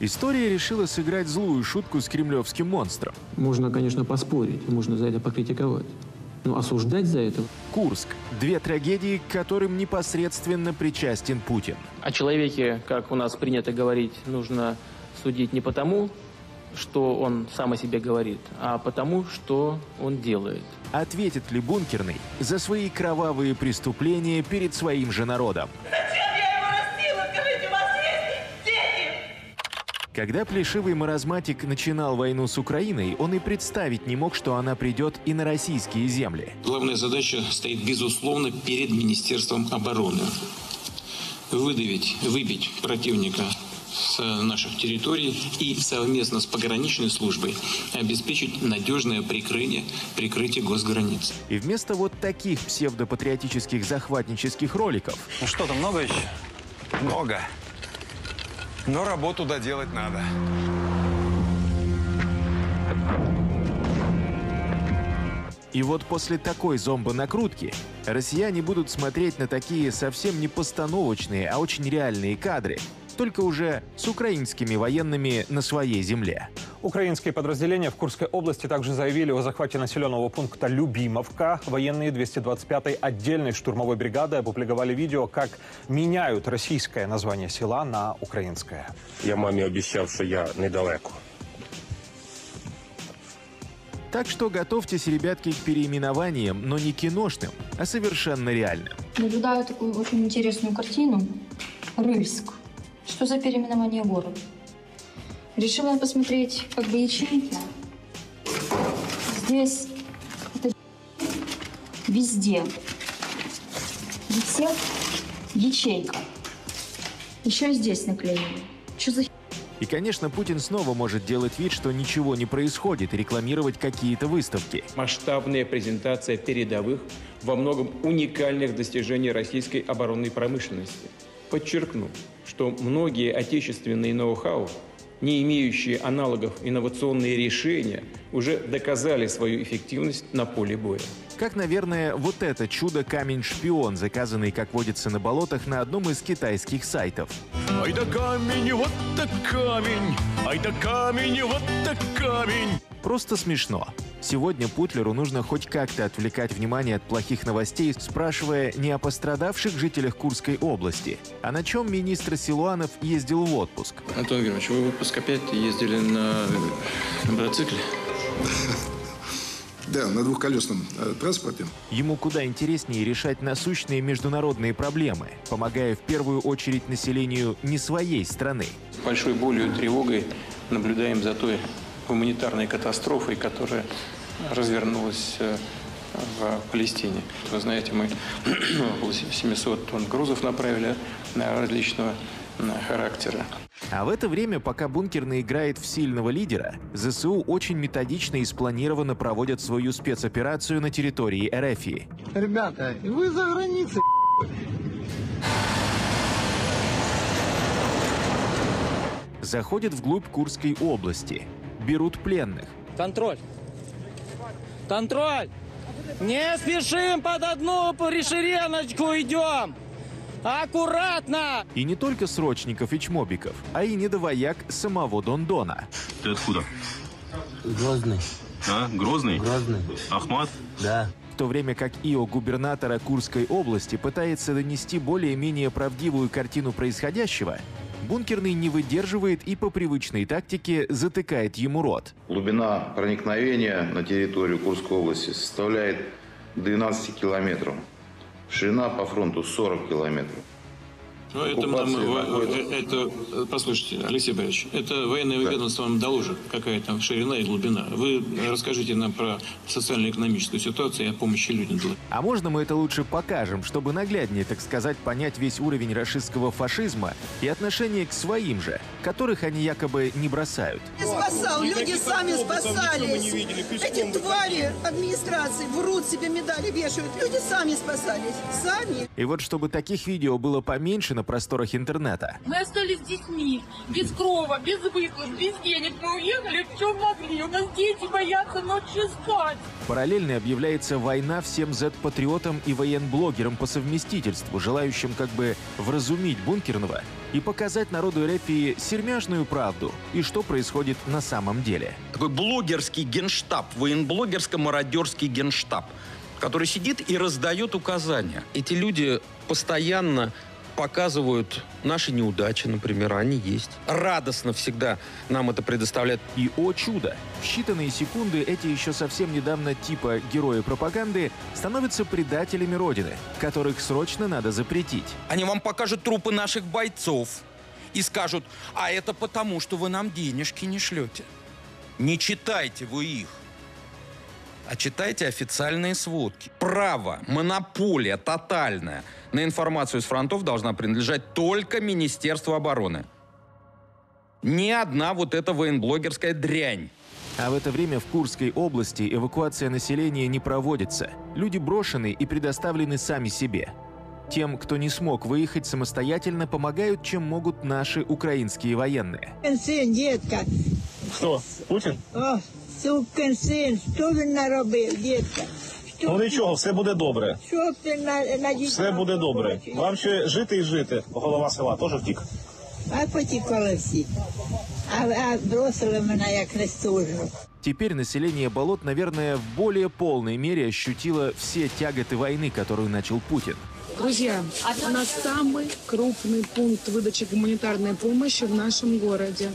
История решила сыграть злую шутку с кремлевским монстром. Можно, конечно, поспорить, можно за это покритиковать. Но осуждать за это Курск. Две трагедии, к которым непосредственно причастен Путин. О человеке, как у нас принято говорить, нужно судить не потому, что он сам о себе говорит, а потому, что он делает. Ответит ли Бункерный за свои кровавые преступления перед своим же народом? Зачем я его растила? Скажите, у вас есть дети? Когда плешивый маразматик начинал войну с Украиной, он и представить не мог, что она придет и на российские земли. Главная задача стоит, безусловно, перед Министерством обороны. Выдавить, выбить противника с наших территорий и совместно с пограничной службой обеспечить надежное прикрытие, прикрытие госграниц. И вместо вот таких псевдопатриотических захватнических роликов Ну что там, много еще? Много. Но работу доделать надо. И вот после такой зомбонакрутки россияне будут смотреть на такие совсем не постановочные, а очень реальные кадры, только уже с украинскими военными на своей земле. Украинские подразделения в Курской области также заявили о захвате населенного пункта Любимовка. Военные 225-й отдельной штурмовой бригады опубликовали видео, как меняют российское название села на украинское. Я мамі обіцяв, що я недалеко. Так что готовьтесь, ребятки, к переименованиям, но не киношным, а совершенно реальным. Наблюдаю такую очень интересную картину. Рыльск. Что за переименование города? Решила посмотреть как бы ячейки. Здесь это везде. Везде ячейка. Еще здесь наклеили. Что за И, конечно, Путин снова может делать вид, что ничего не происходит, и рекламировать какие-то выставки. Масштабная презентация передовых, во многом уникальных достижений российской оборонной промышленности. Подчеркну, что многие отечественные ноу-хау, не имеющие аналогов инновационные решения, уже доказали свою эффективность на поле боя. Как, наверное, вот это чудо-камень-шпион, заказанный, как водится на болотах, на одном из китайских сайтов. Ай да камень, вот так камень, ай да камень, вот так камень. Просто смешно. Сегодня Путлеру нужно хоть как-то отвлекать внимание от плохих новостей, спрашивая не о пострадавших жителях Курской области, а на чем министр Силуанов ездил в отпуск. Антон Георгиевич, вы в отпуск опять ездили на, на мотоцикле? Да, на двухколесном э, транспорте. Ему куда интереснее решать насущные международные проблемы, помогая в первую очередь населению не своей страны. Большой болью и тревогой наблюдаем за той гуманитарной катастрофой, которая развернулась э, в Палестине. Вы знаете, мы около 700 тонн грузов направили на различного характера. А в это время, пока бункерный играет в сильного лидера, ЗСУ очень методично и спланированно проводят свою спецоперацию на территории РФии. Ребята, вы за границей. Заходят вглубь Курской области, берут пленных, Контроль. Контроль. Не спешим под одну решереночку идем. Аккуратно. И не только срочников и чмобиков, а и недовояк самого Дондона. Ти откуда? Грозный. А? Грозний? Грозный. Ахмат? Да. В то время как ИО губернатора Курской области пытается донести более-менее правдивую картину происходящего, бункерный не выдерживает и по привычной тактике затыкает ему рот. Глубина проникновения на территорию Курской области составляет 12 километров. Ширина по фронту 40 километров. Ну, это, нам, Оккупация во- находится. это, э, послушайте, Алексей Борисович, это военное ведомство вам доложит, какая там ширина и глубина. Вы расскажите нам про социально-экономическую ситуацию и о помощи людям. А можно мы это лучше покажем, чтобы нагляднее, так сказать, понять весь уровень рашистского фашизма и отношение к своим же, которых они якобы не бросают. Не спасал, люди сами спасались. Эти твари администрации врут себе медали вешают. Люди сами спасались. Сами. И вот чтобы таких видео было поменьше на просторах интернета, Мы остались с детьми, без крова, без выплат, без денег. Мы уехали в чем могли. У нас дети боятся ночью спать. параллельно объявляется война всем Z-патриотам и военблогерам по совместительству, желающим как бы вразумить бункерного и показать народу Эрефии сермяжную правду и что происходит на самом деле. Такой блогерский генштаб, военблогерско-мародерский генштаб, который сидит и раздает указания. Эти люди постоянно показывают наши неудачи, например, они есть. Радостно всегда нам это предоставляют. И, о чудо, в считанные секунды эти еще совсем недавно типа герои пропаганды становятся предателями Родины, которых срочно надо запретить. Они вам покажут трупы наших бойцов и скажут, а это потому, что вы нам денежки не шлете. Не читайте вы их а читайте официальные сводки. Право, монополия тотальная на информацию с фронтов должна принадлежать только Министерству обороны. Ни одна вот эта военблогерская дрянь. А в это время в Курской области эвакуация населения не проводится. Люди брошены и предоставлены сами себе. Тем, кто не смог выехать самостоятельно, помогают, чем могут наши украинские военные. Сын, детка. Кто? Путін? О, сукин син, що він наробив, дітка? Що, Ну нічого, все буде добре. що б ти на, на дітей Все буде добре. побачив? Вам ще жити і жити. Голова села теж втік. А потікали всі. А, а бросили мене як нестужну. Теперь население болот, наверное, в более полной мере ощутило все тяготы войны, которую начал Путин. Друзья, у нас самый крупный пункт выдачи гуманитарной помощи в нашем городе.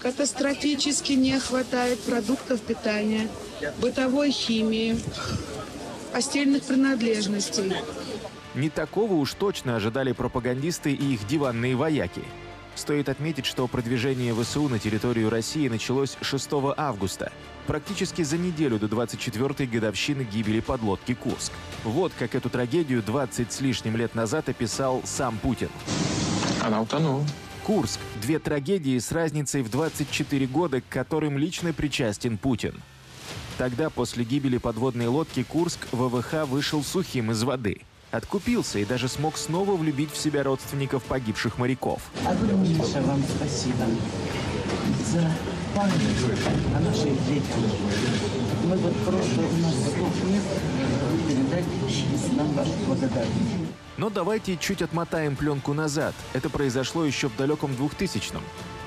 Катастрофически не хватает продуктов питания, бытовой химии, постельных принадлежностей. Не такого уж точно ожидали пропагандисты и их диванные вояки. Стоит отметить, что продвижение ВСУ на территорию России началось 6 августа, практически за неделю до 24-й годовщины гибели подлодки «Курск». Вот как эту трагедию 20 с лишним лет назад описал сам Путин. Она утонула. Курск – две трагедии с разницей в 24 года, к которым лично причастен Путин. Тогда, после гибели подводной лодки «Курск», ВВХ вышел сухим из воды. Откупился и даже смог снова влюбить в себя родственников погибших моряков. Огромнейшее вам спасибо за память о наших детях. Мы вот просто у нас слов нет передать нам вашу благодарность. Но давайте чуть отмотаем пленку назад. Это произошло еще в далеком 2000-м.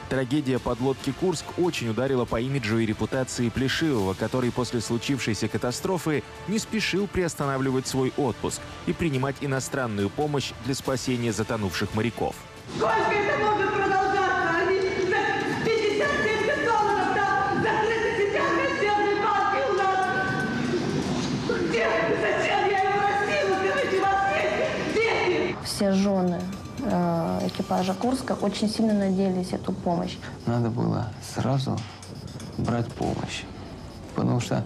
Трагедия подлодки «Курск» очень ударила по имиджу и репутации Плешивого, который после случившейся катастрофы не спешил приостанавливать свой отпуск и принимать иностранную помощь для спасения затонувших моряков. Сколько это может Все жены э, экипажа Курска очень сильно надеялись эту помощь. Надо было сразу брать помощь. Потому что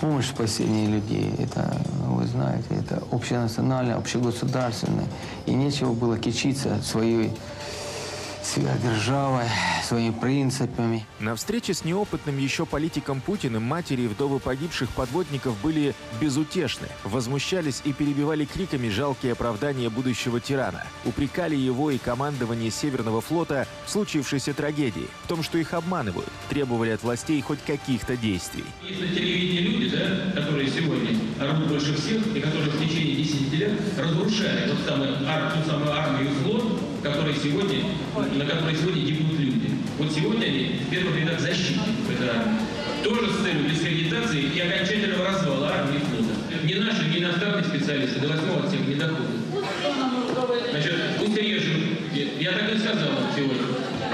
помощь в спасении людей, это, вы знаете, это общенациональное, общегосударственное. И нечего было кичиться своей сверхдержавой, своими принципами. На встрече с неопытным еще политиком Путиным матери и вдовы погибших подводников были безутешны, возмущались и перебивали криками жалкие оправдания будущего тирана, упрекали его и командование Северного флота в случившейся трагедии, в том, что их обманывают, требовали от властей хоть каких-то действий. Есть на телевидении люди, да, которые сегодня орут больше всех и которые в течение 10 лет разрушали тот самый, ар, ту самую армию и флот, который сегодня, на которой сегодня гибнут люди. Вот сегодня они в первых рядах защитников этой армии. Тоже с целью дискредитации и окончательного развала армии флота. Ни наши, ни иностранные специалисты до восьмого отсека не доходят. Значит, пусть режут. Я, я так и сказал сегодня.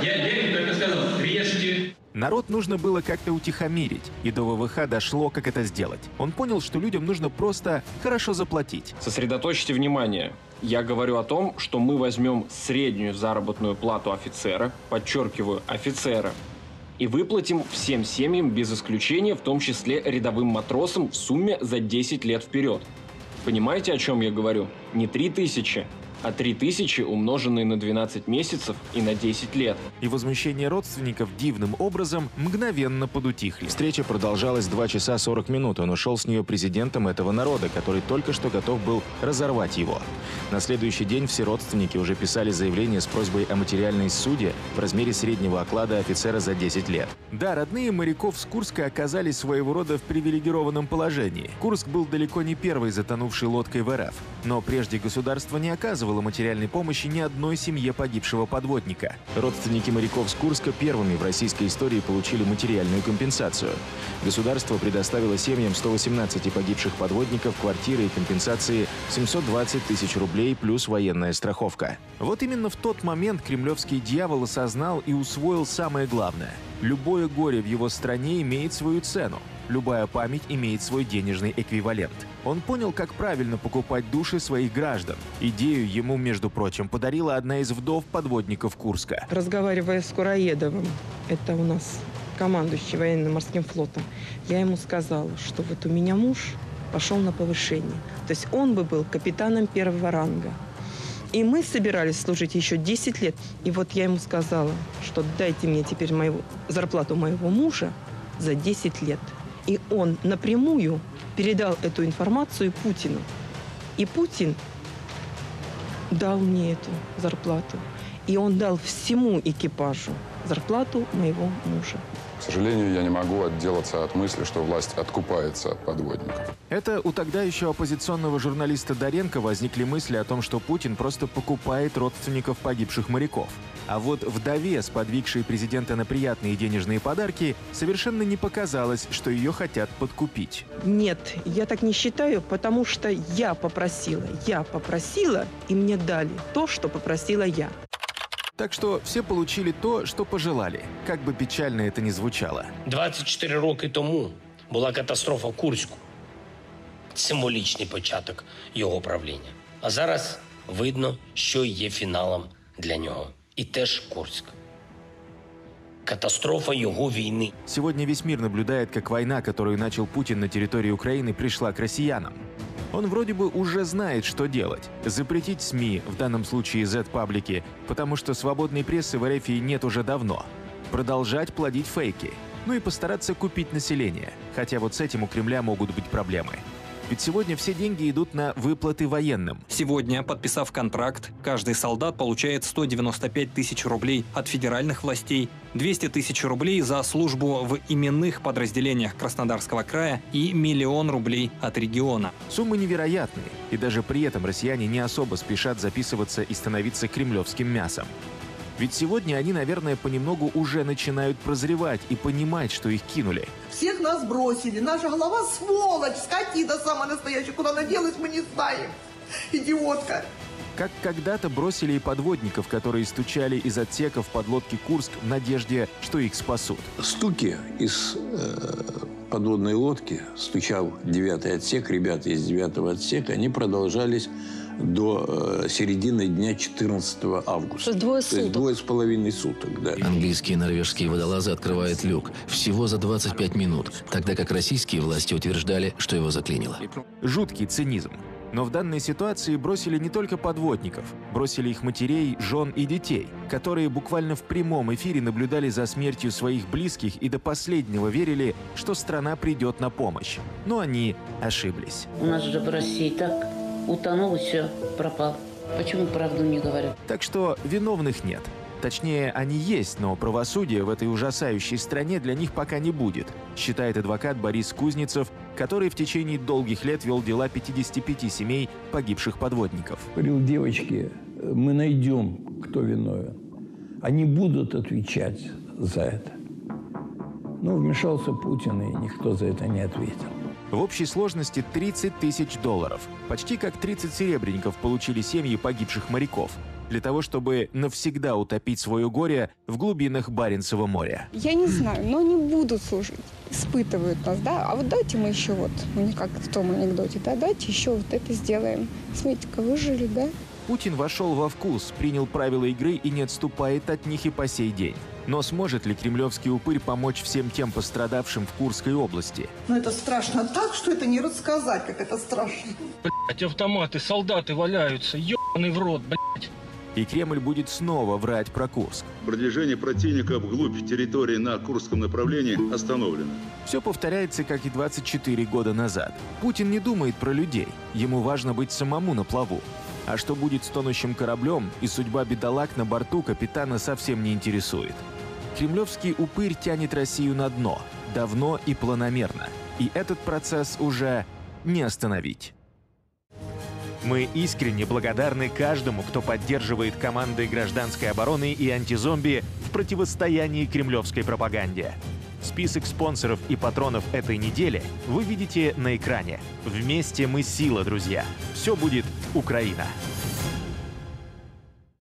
Я, я им так и сказал. Режьте. Народ нужно было как-то утихомирить, и до ВВХ дошло, как это сделать. Он понял, что людям нужно просто хорошо заплатить. Сосредоточьте внимание. Я говорю о том, что мы возьмем среднюю заработную плату офицера, подчеркиваю, офицера, и выплатим всем семьям без исключения, в том числе рядовым матросам, в сумме за 10 лет вперед. Понимаете, о чем я говорю? Не 3 тысячи, а 3 тысячи, умноженные на 12 месяцев и на 10 лет. И возмущение родственников дивным образом мгновенно подутихли. Встреча продолжалась 2 часа 40 минут. Он ушел с нее президентом этого народа, который только что готов был разорвать его. На следующий день все родственники уже писали заявление с просьбой о материальной суде в размере среднего оклада офицера за 10 лет. Да, родные моряков с Курска оказались своего рода в привилегированном положении. Курск был далеко не первой затонувшей лодкой в РФ. Но прежде государство не оказывало материальной помощи ни одной семье погибшего подводника. Родственники моряков с Курска первыми в российской истории получили материальную компенсацию. Государство предоставило семьям 118 погибших подводников квартиры и компенсации 720 тысяч рублей плюс военная страховка. Вот именно в тот момент кремлевский дьявол осознал и усвоил самое главное. Любое горе в его стране имеет свою цену. Любая память имеет свой денежный эквивалент. Он понял, как правильно покупать души своих граждан. Идею ему, между прочим, подарила одна из вдов подводников Курска. Разговаривая с Кураедовым, это у нас командующий военно-морским флотом, я ему сказала, что вот у меня муж пошел на повышение. То есть он бы был капитаном первого ранга. И мы собирались служить еще 10 лет. И вот я ему сказала, что дайте мне теперь мою зарплату моего мужа за 10 лет. И он напрямую передал эту информацию Путину. И Путин дал мне эту зарплату. И он дал всему экипажу зарплату моего мужа. К сожалению, я не могу отделаться от мысли, что власть откупается от подводников. Это у тогда еще оппозиционного журналиста Доренко возникли мысли о том, что Путин просто покупает родственников погибших моряков. А вот вдове, сподвигшей президента на приятные денежные подарки, совершенно не показалось, что ее хотят подкупить. Нет, я так не считаю, потому что я попросила. Я попросила, и мне дали то, что попросила я. Так что все получили то, что пожелали, как бы печально это ни звучало. 24 роки тому була катастрофа в Курську. Символічний початок його правління. А зараз видно, що є фіналом для нього. І теж Курськ. Катастрофа його війни. Сегодня весь мир наблюдает, как война, которую начал Путин на территории Украины, пришла к россиянам. Он вроде бы уже знает, что делать. Запретить СМИ, в данном случае Z-паблики, потому что свободной прессы в РФ нет уже давно. Продолжать плодить фейки. Ну и постараться купить население. Хотя вот с этим у Кремля могут быть проблемы. Ведь сегодня все деньги идут на выплаты военным. Сегодня, подписав контракт, каждый солдат получает 195 тысяч рублей от федеральных властей, 200 тысяч рублей за службу в именных подразделениях Краснодарского края и миллион рублей от региона. Суммы невероятные, и даже при этом россияне не особо спешат записываться и становиться кремлевским мясом. Ведь сегодня они, наверное, понемногу уже начинают прозревать и понимать, что их кинули. Всех нас бросили. Наша голова сволочь, скотина самая настоящая. Куда она делась, мы не знаем. Идиотка. Как когда-то бросили и подводников, которые стучали из отсеков подлодки «Курск» в надежде, что их спасут. Стуки из э, подводной лодки, стучал девятый отсек, ребята из девятого отсека, они продолжались до э, середины дня 14 августа. То есть двое То есть суток. двое с половиной суток, да. Английские и норвежские водолазы открывают люк всего за 25 минут, тогда как российские власти утверждали, что его заклинило. Жуткий цинизм. Но в данной ситуации бросили не только подводников, бросили их матерей, жен и детей, которые буквально в прямом эфире наблюдали за смертью своих близких и до последнего верили, что страна придет на помощь. Но они ошиблись. У нас же в России так утонул и все, пропал. Почему правду не говорят? Так что виновных нет. Точнее, они есть, но правосудия в этой ужасающей стране для них пока не будет, считает адвокат Борис Кузнецов, который в течение долгих лет вел дела 55 семей погибших подводников. Говорил, девочки, мы найдем, кто виновен. Они будут отвечать за это. Но вмешался Путин, и никто за это не ответил. В общей сложности 30 тысяч долларов. Почти как 30 серебряников получили семьи погибших моряков. Для того, чтобы навсегда утопить свое горе в глубинах Баренцева моря. Я не знаю, но они будут служить. Испытывают нас, да. А вот дайте мы еще вот, ну не как в том анекдоте, да, дайте еще вот это сделаем. Смотрите-ка, выжили, да? Путин вошел во вкус, принял правила игры и не отступает от них и по сей день. Но сможет ли кремлевский упырь помочь всем тем пострадавшим в Курской области? Но это страшно так, что это не рассказать, как это страшно. Блять, автоматы, солдаты валяются, ебаный в рот, блять. И Кремль будет снова врать про Курск. Продвижение противника вглубь территории на Курском направлении остановлено. Все повторяется, как и 24 года назад. Путин не думает про людей. Ему важно быть самому на плаву. А что будет с тонущим кораблем и судьба бедолаг на борту капитана совсем не интересует. Кремлевский упырь тянет Россию на дно. Давно и планомерно. И этот процесс уже не остановить. Мы искренне благодарны каждому, кто поддерживает команды гражданской обороны и антизомби в противостоянии кремлевской пропаганде. Список спонсоров и патронов этой недели вы видите на экране. Вместе мы сила, друзья. Все будет Украина.